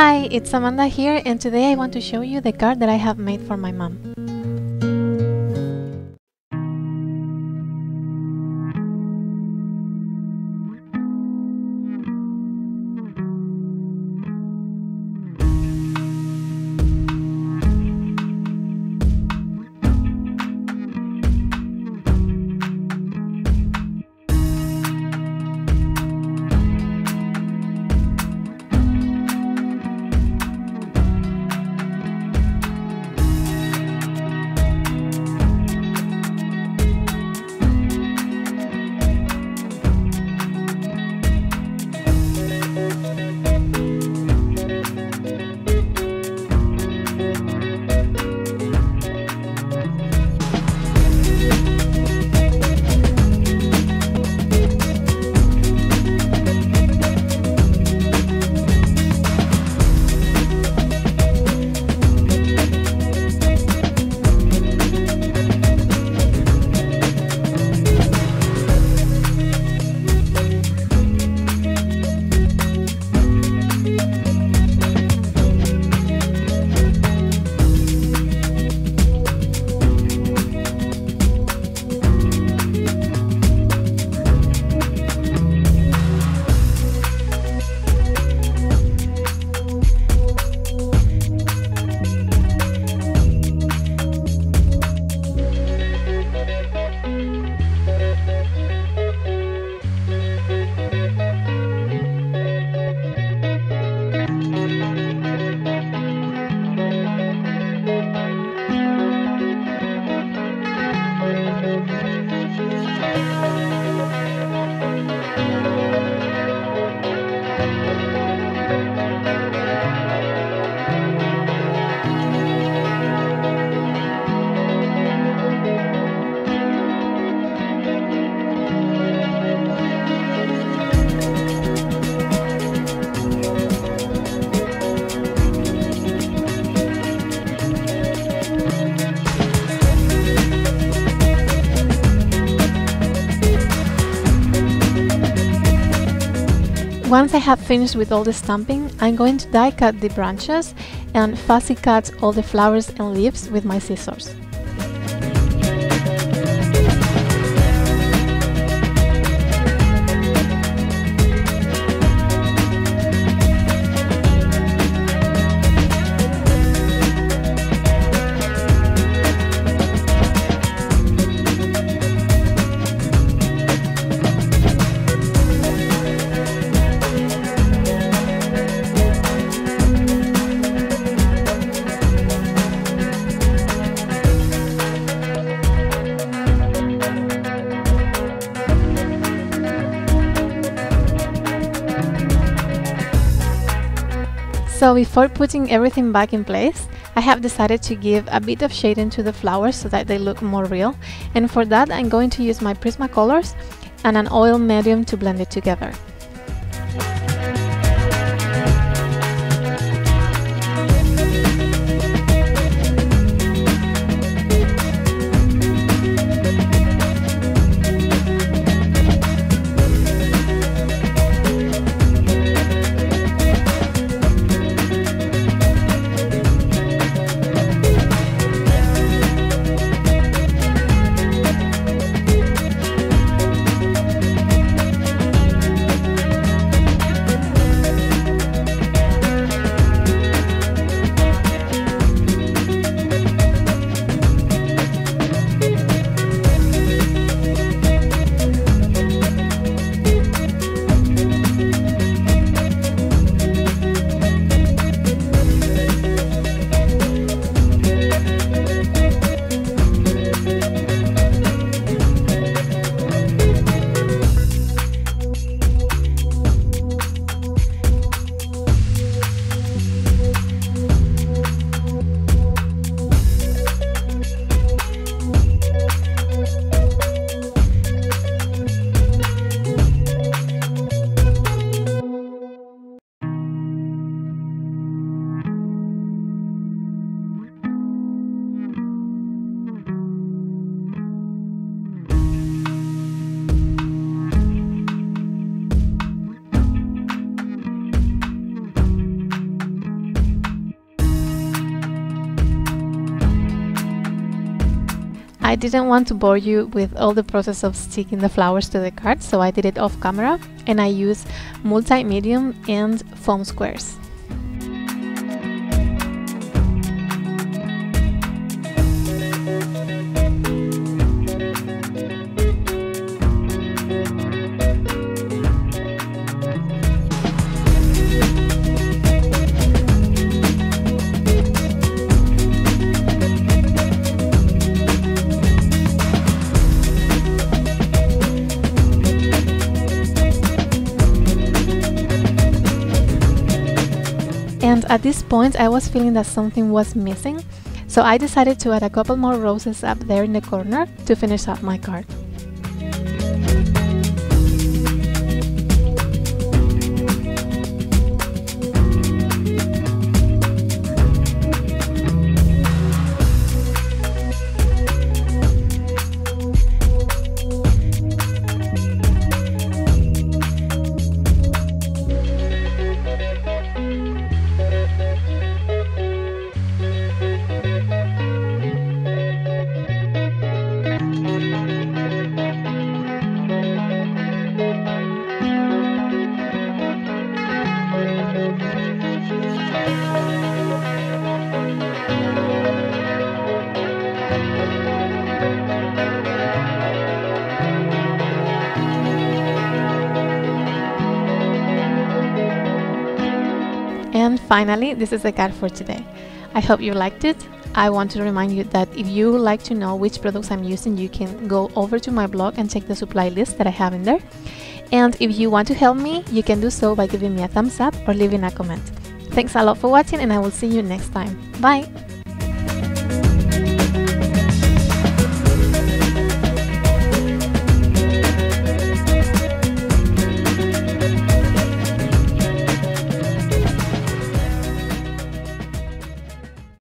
Hi, it's Amanda here and today I want to show you the card that I have made for my mom. Once I have finished with all the stamping, I'm going to die cut the branches and fussy cut all the flowers and leaves with my scissors. So before putting everything back in place, I have decided to give a bit of shading to the flowers so that they look more real. And for that, I'm going to use my Prismacolors and an oil medium to blend it together. Didn't want to bore you with all the process of sticking the flowers to the card, so I did it off camera and I used multi-medium and foam squares. At this point I was feeling that something was missing, so I decided to add a couple more roses up there in the corner to finish up my card. Finally, this is the card for today. I hope you liked it. I want to remind you that if you like to know which products I'm using, you can go over to my blog and check the supply list that I have in there. And if you want to help me, you can do so by giving me a thumbs up or leaving a comment. Thanks a lot for watching and I will see you next time. Bye!